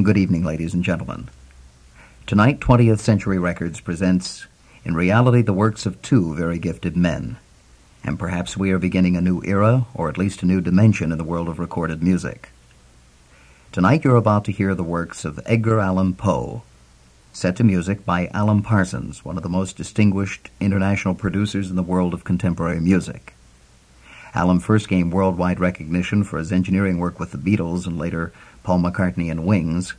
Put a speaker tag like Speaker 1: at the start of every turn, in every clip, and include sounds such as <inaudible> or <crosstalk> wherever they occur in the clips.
Speaker 1: Good evening, ladies and gentlemen. Tonight, 20th Century Records presents, in reality, the works of two very gifted men. And perhaps we are beginning a new era, or at least a new dimension in the world of recorded music. Tonight, you're about to hear the works of Edgar Allan Poe, set to music by Alan Parsons, one of the most distinguished international producers in the world of contemporary music. Alan first gained worldwide recognition for his engineering work with the Beatles and later Paul McCartney and Wings,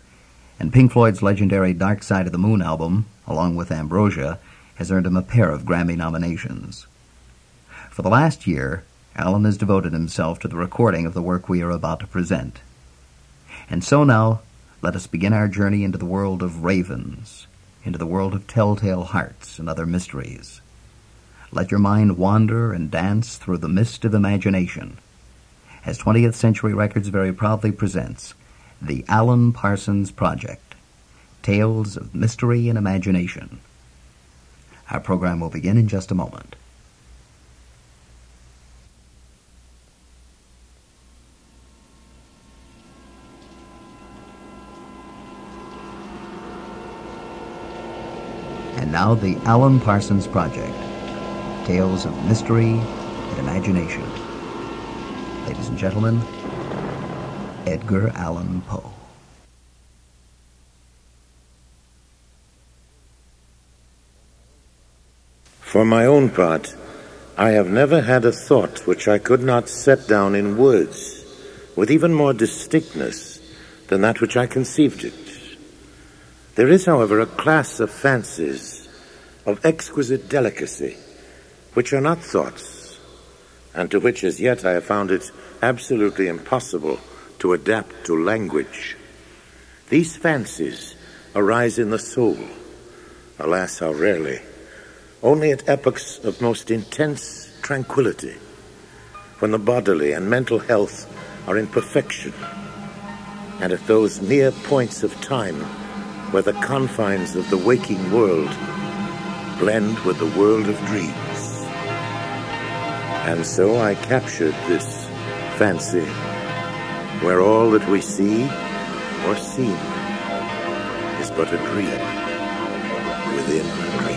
Speaker 1: and Pink Floyd's legendary Dark Side of the Moon album, along with Ambrosia, has earned him a pair of Grammy nominations. For the last year, Alan has devoted himself to the recording of the work we are about to present. And so now, let us begin our journey into the world of ravens, into the world of telltale hearts and other mysteries. Let your mind wander and dance through the mist of imagination as 20th Century Records very proudly presents the Alan Parsons Project Tales of Mystery and Imagination. Our program will begin in just a moment. And now, the Alan Parsons Project Tales of Mystery and Imagination. Ladies and gentlemen, Edgar Allan Poe.
Speaker 2: For my own part, I have never had a thought which I could not set down in words with even more distinctness than that which I conceived it. There is, however, a class of fancies of exquisite delicacy which are not thoughts, and to which as yet I have found it absolutely impossible to adapt to language. These fancies arise in the soul, alas, how rarely, only at epochs of most intense tranquility, when the bodily and mental health are in perfection, and at those near points of time where the confines of the waking world blend with the world of dreams. And so I captured this fancy where all that we see or seem is but a dream within a dream.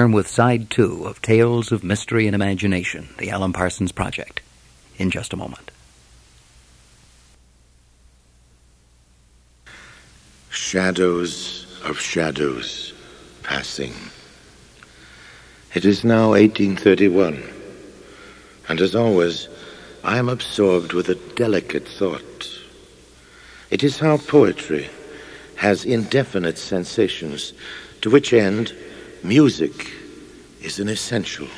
Speaker 1: Return with side two of Tales of Mystery and Imagination, the Alan Parsons Project, in just a moment.
Speaker 2: Shadows of shadows passing. It is now 1831, and as always, I am absorbed with a delicate thought. It is how poetry has indefinite sensations, to which end music is an essential,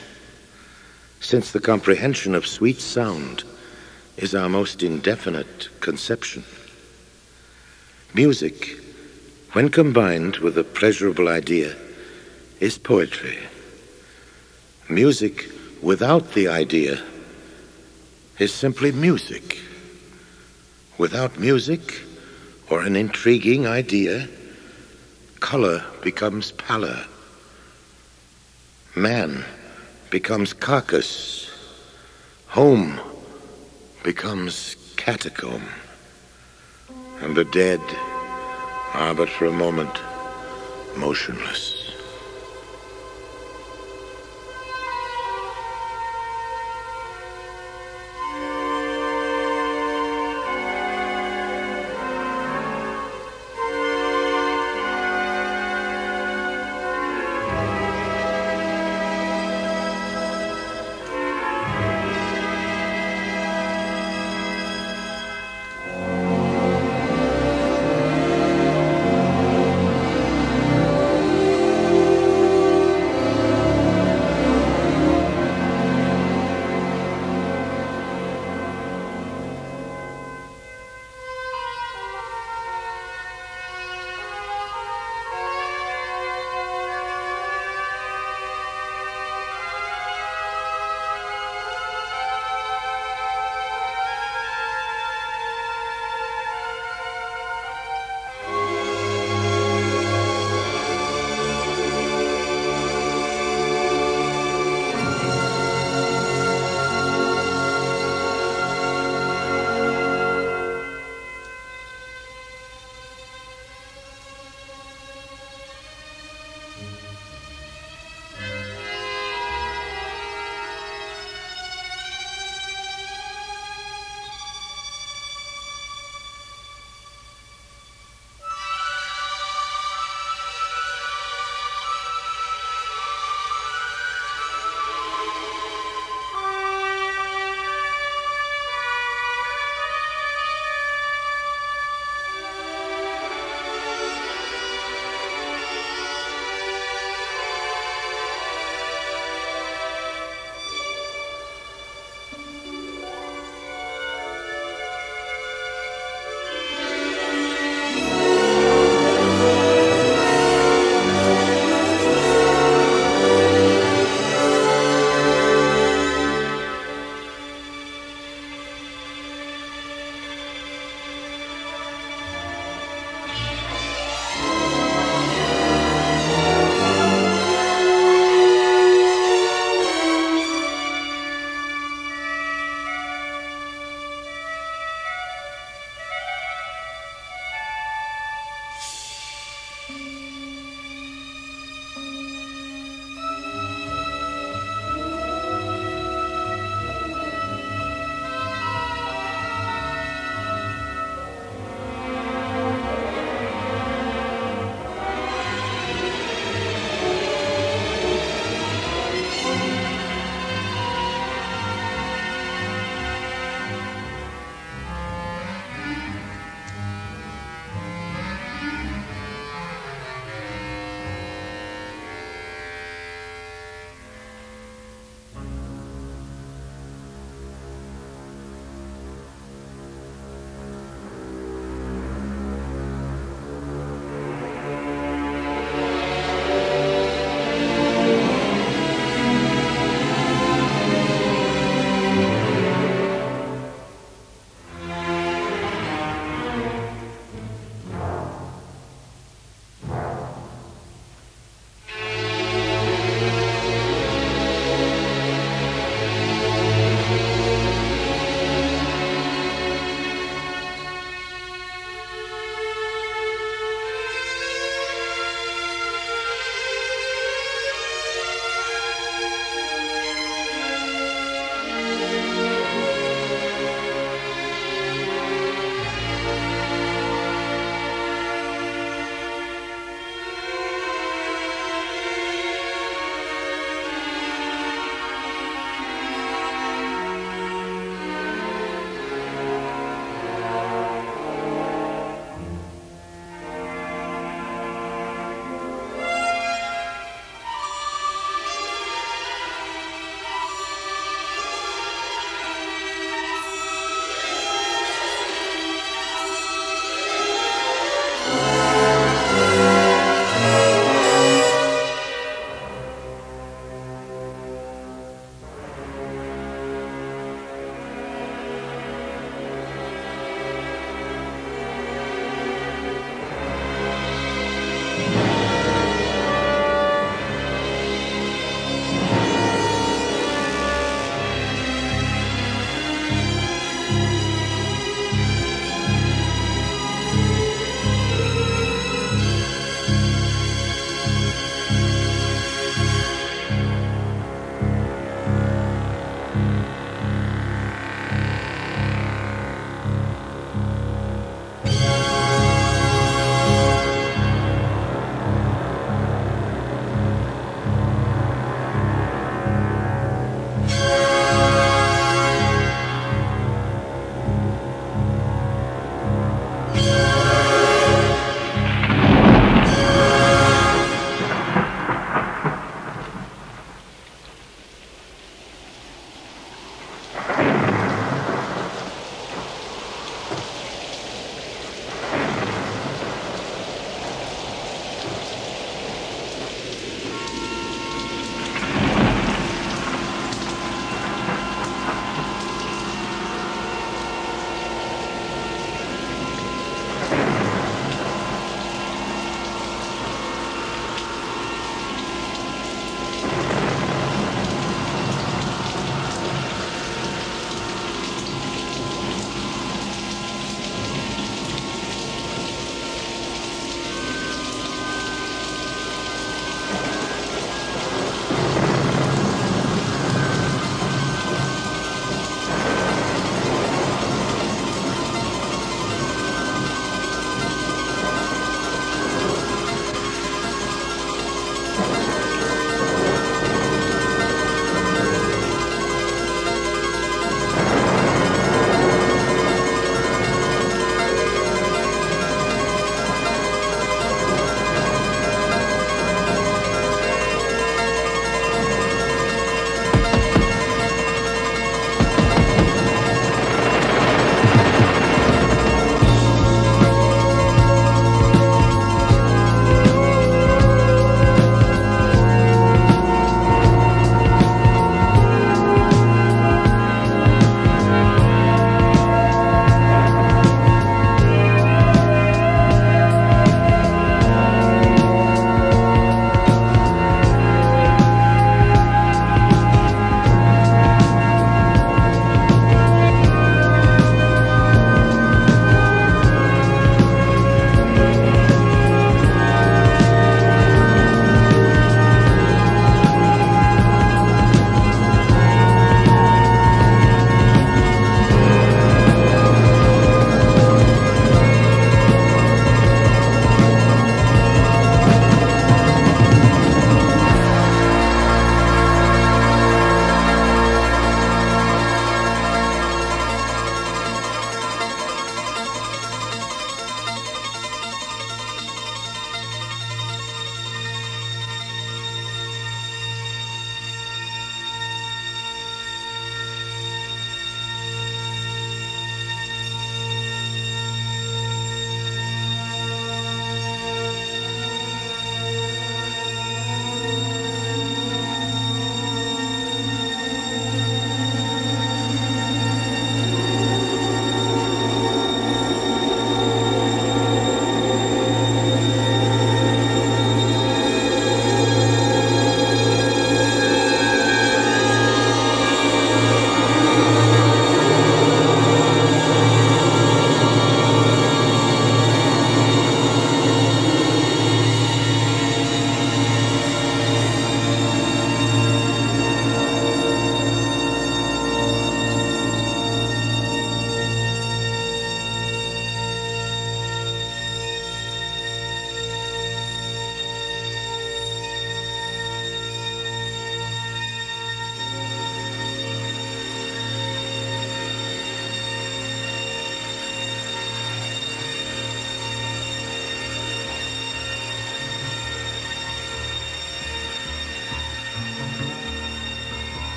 Speaker 2: since the comprehension of sweet sound is our most indefinite conception. Music, when combined with a pleasurable idea, is poetry. Music without the idea is simply music. Without music or an intriguing idea, color becomes pallor. Man becomes carcass. Home becomes catacomb and the dead are but for a moment motionless.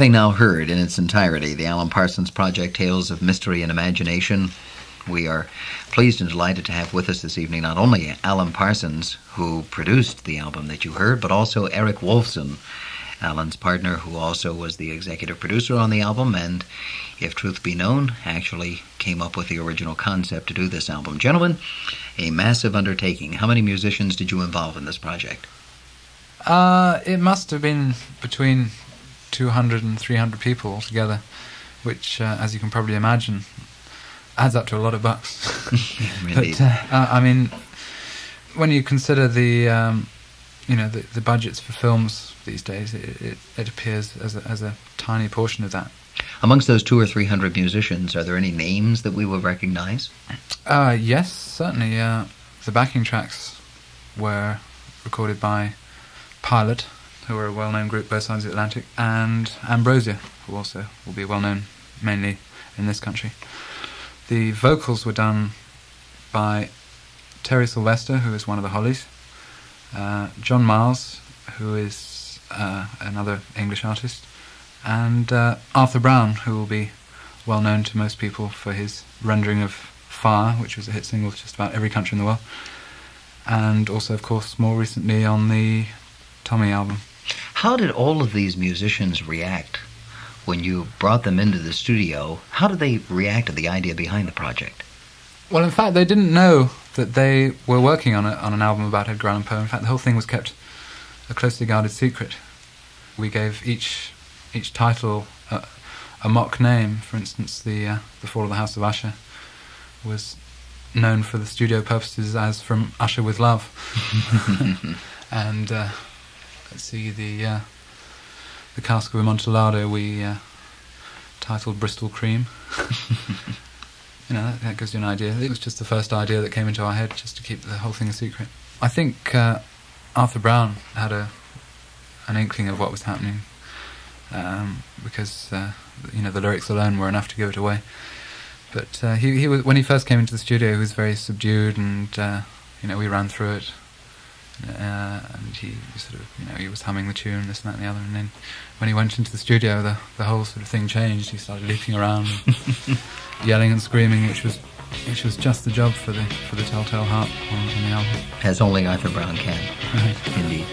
Speaker 1: Having now heard in its entirety the Alan Parsons Project Tales of Mystery and Imagination, we are pleased and delighted to have with us this evening not only Alan Parsons, who produced the album that you heard, but also Eric Woolfson, Alan's partner, who also was the executive producer on the album and, if truth be known, actually came up with the original concept to do this album. Gentlemen, a massive undertaking. How many musicians did you involve in this project?
Speaker 3: Uh, it must have been between 200 and 300 people altogether, which, uh, as you can probably imagine, adds up to a lot of bucks. <laughs> But uh, I mean, when you consider the, um, you know, the, the budgets for films these days, it, it, it appears as a, as a tiny portion of that.
Speaker 1: Amongst those two or three hundred musicians, are there any names that we will recognize?
Speaker 3: Uh, yes, certainly. Uh, the backing tracks were recorded by Pilot, who are a well-known group both sides of the Atlantic, and Ambrosia, who also will be well-known mainly in this country. The vocals were done by Terry Sylvester, who is one of the Hollies, uh, John Miles, who is uh, another English artist, and uh, Arthur Brown, who will be well known to most people for his rendering of Fire, which was a hit single with just about every country in the world. and also, of course, more recently on the Tommy album.
Speaker 1: How did all of these musicians react when you brought them into the studio? How did they react to the idea behind the project?
Speaker 3: Well, in fact, they didn't know that they were working on, a, on an album about Edgar Allan Poe. In fact, the whole thing was kept a closely guarded secret. We gave each each title a, a mock name. For instance, the uh, the Fall of the House of Usher was known for the studio purposes as From Usher with Love, <laughs> <laughs> and uh, see the uh, the Cask of Amontillado we uh, titled Bristol Cream. <laughs> you know, that, that gives you an idea. It was just the first idea that came into our head, just to keep the whole thing a secret. I think uh, Arthur Brown had a an inkling of what was happening um, because uh, you know the lyrics alone were enough to give it away. But uh, he he was when he first came into the studio, he was very subdued, and uh, you know we ran through it, uh, and he sort of you know he was humming the tune, this and that and the other, and then when he went into the studio, the the whole sort of thing changed. He started leaping around, <laughs> yelling and screaming, which was which was just the job for the for the Telltale Heart on, on the album.
Speaker 1: As only Arthur Brown can, indeed.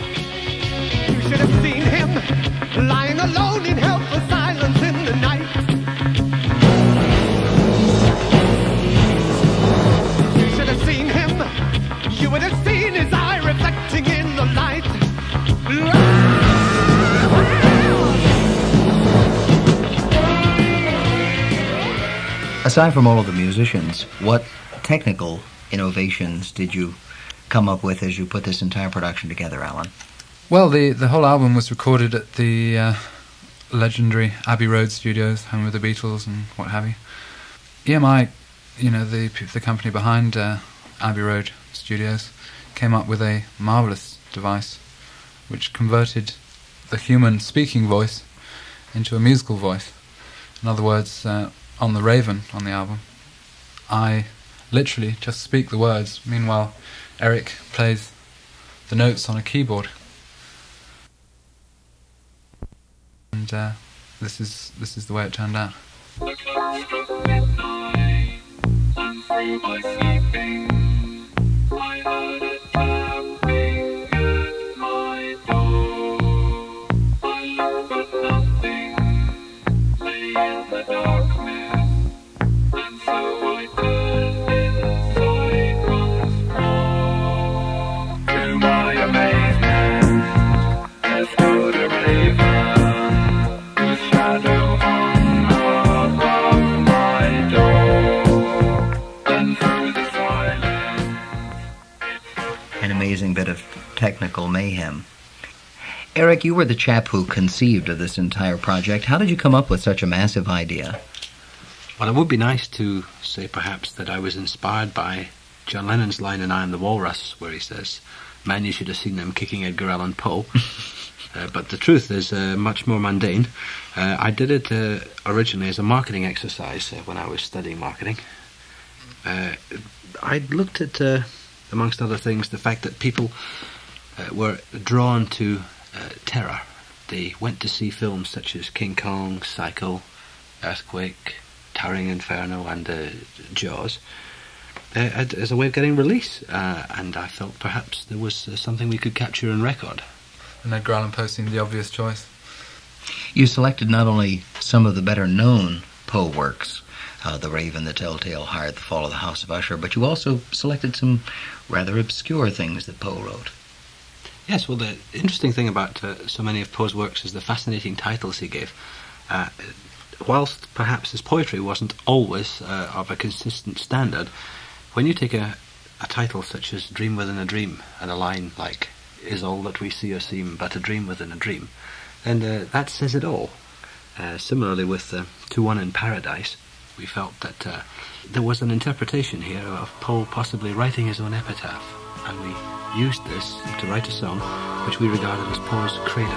Speaker 4: You should have seen him lying alone in helpless
Speaker 1: Aside from all of the musicians, what technical innovations did you come up with as you put this entire production together, Alan?
Speaker 3: Well, the the whole album was recorded at the uh, legendary Abbey Road Studios, home of the Beatles and what have you. EMI, you know, the the company behind uh, Abbey Road Studios, came up with a marvelous device, which converted the human speaking voice into a musical voice. In other words, uh, on the Raven on the album, I literally just speak the words. Meanwhile, Eric plays the notes on a keyboard. And uh, this is this is the way it turned out.
Speaker 1: Technical mayhem. Eric, you were the chap who conceived of this entire project. How did you come up with such a massive idea?
Speaker 5: Well, it would be nice to say perhaps that I was inspired by John Lennon's line in I Am the Walrus, where he says, Man, you should have seen them kicking Edgar Allan Poe. <laughs> uh, but the truth is uh, much more mundane. Uh, I did it uh, originally as a marketing exercise uh, when I was studying marketing. Uh, I looked at, uh, amongst other things, the fact that people uh, were drawn to uh, terror. They went to see films such as King Kong, Psycho, Earthquake, Towering Inferno, and uh, Jaws uh, as as a way of getting release. Uh, and I felt perhaps there was uh, something we could capture and record.
Speaker 3: And Edgar Allan Poe seemed the obvious choice.
Speaker 1: You selected not only some of the better known Poe works, uh, The Raven, The Telltale Heart, The Fall of the House of Usher, but you also selected some rather obscure things that Poe wrote.
Speaker 5: Yes, well, the interesting thing about uh, so many of Poe's works is the fascinating titles he gave. Uh, whilst perhaps his poetry wasn't always uh, of a consistent standard, when you take a, a title such as Dream Within a Dream and a line like, Is all that we see or seem but a dream within a dream, then uh, that says it all. Uh, similarly, with uh, To One in Paradise, we felt that there was an interpretation here of Poe possibly writing his own epitaph, and we used this to write a song which we regarded as Poe's credo.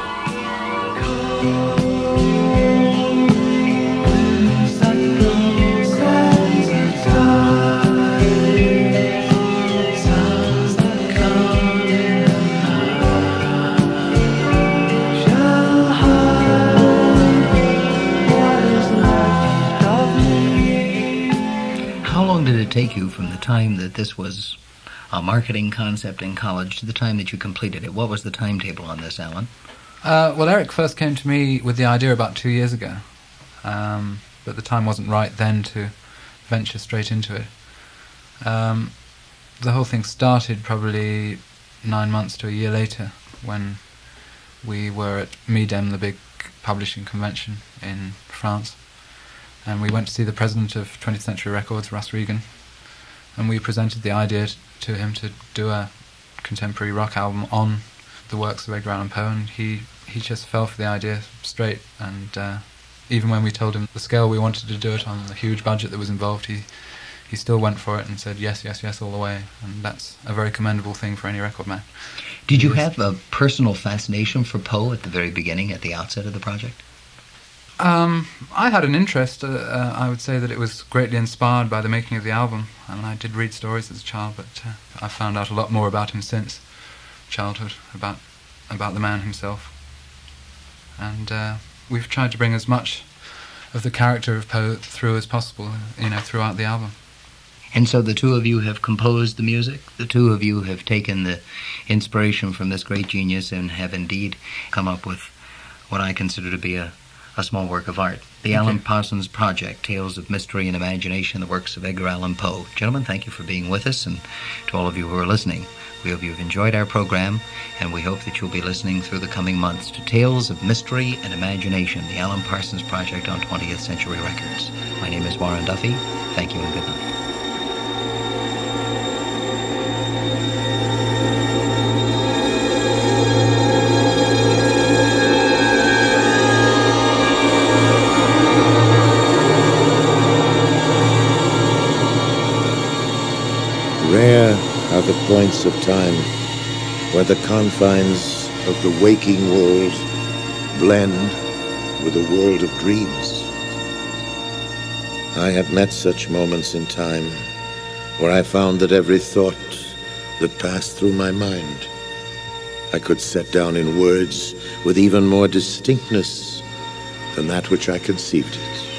Speaker 1: How long did it take you from the time that this was a marketing concept in college to the time that you completed it. What was the timetable on this, Alan?
Speaker 3: Uh, well, Eric first came to me with the idea about two years ago, um, but the time wasn't right then to venture straight into it. Um, the whole thing started probably nine months to a year later when we were at MIDEM, the big publishing convention in France, and we went to see the president of 20th Century Records, Russ Regan, and we presented the idea to him to do a contemporary rock album on the works of Edgar Allan Poe, and he, he just fell for the idea straight. And uh, even when we told him the scale we wanted to do it on, the huge budget that was involved, he he still went for it and said yes, yes, yes all the way. And that's a very commendable thing for any record man.
Speaker 1: Did you have a personal fascination for Poe at the very beginning, at the outset of the project?
Speaker 3: Um, I had an interest. Uh, uh, I would say that it was greatly inspired by the making of the album. I mean, I did read stories as a child, but uh, I found out a lot more about him since childhood, about about the man himself. And uh, we've tried to bring as much of the character of Poe through as possible, you know, throughout the album.
Speaker 1: And so the two of you have composed the music. The two of you have taken the inspiration from this great genius and have indeed come up with what I consider to be a, a small work of art. The
Speaker 3: Thank
Speaker 1: Alan. Parsons Project, Tales of Mystery and Imagination, the works of Edgar Allan Poe. Gentlemen, thank you for being with us, and to all of you who are listening, we hope you've enjoyed our program, and we hope that you'll be listening through the coming months to Tales of Mystery and Imagination, the Alan Parsons Project on 20th Century Records. My name is Warren Duffy. Thank you and good night.
Speaker 2: The points of time where the confines of the waking world blend with a world of dreams. I had met such moments in time where I found that every thought that passed through my mind I could set down in words with even more distinctness than that which I conceived it.